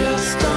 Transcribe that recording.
just